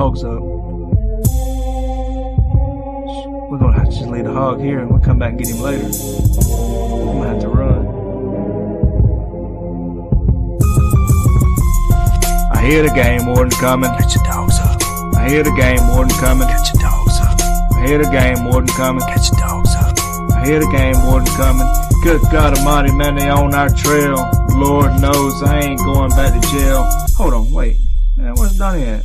Dog's up. We're gonna have to just leave the hog here and we'll come back and get him later. I'm gonna have to run. I hear the game warden coming. Get your dogs up. I hear the game warden coming. Get your dogs up. I hear the game warden coming. Get your dogs up. I hear the game warden coming. Good God Almighty, man, they on our trail. Lord knows I ain't going back to jail. Hold on, wait. Donnie at?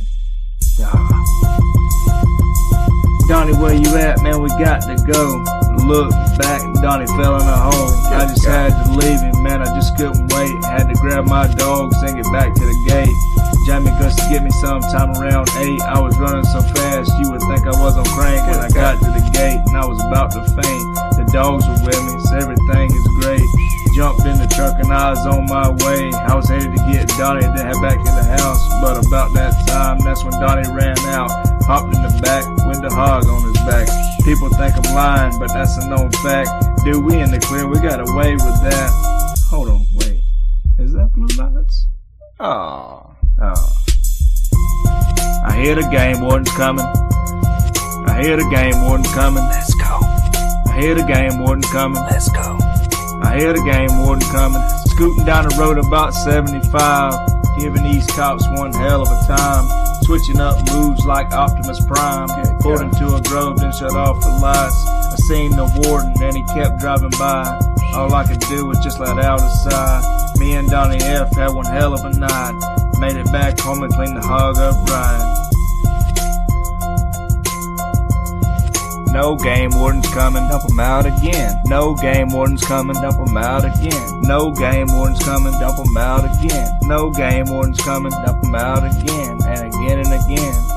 Donnie, where you at, man? We got to go. Look back, Donnie fell in a hole. I just had to leave him, man. I just couldn't wait. Had to grab my dogs and get back to the gate. Jamie Gus to get me sometime around eight. I was running so fast, you would think I was on crank when I got in the truck and I was on my way. I was headed to get Donnie then head back to the house. But about that time, that's when Donnie ran out. Hopped in the back with the hog on his back. People think I'm lying, but that's a known fact. Dude, we in the clear, we got away with that. Hold on, wait. Is that blue lights? Oh, oh. I hear the game warden's coming. I hear the game warden coming. Let's go. I hear the game warden coming. Let's go. I hear the game warden coming. Scooting down the road about 75. Giving these cops one hell of a time. Switching up moves like Optimus Prime. Pulled into a grove, then shut off the lights. I seen the warden and he kept driving by. All I could do was just let out a sigh. Me and Donnie F had one hell of a night. Made it back home and cleaned the hog up right. No game warden's coming, dump dump 'em out again. No game warden's coming, dump dump 'em out again. No game warden's coming, dump dump 'em out again. No game warden's coming, dump dump 'em out again and again and again.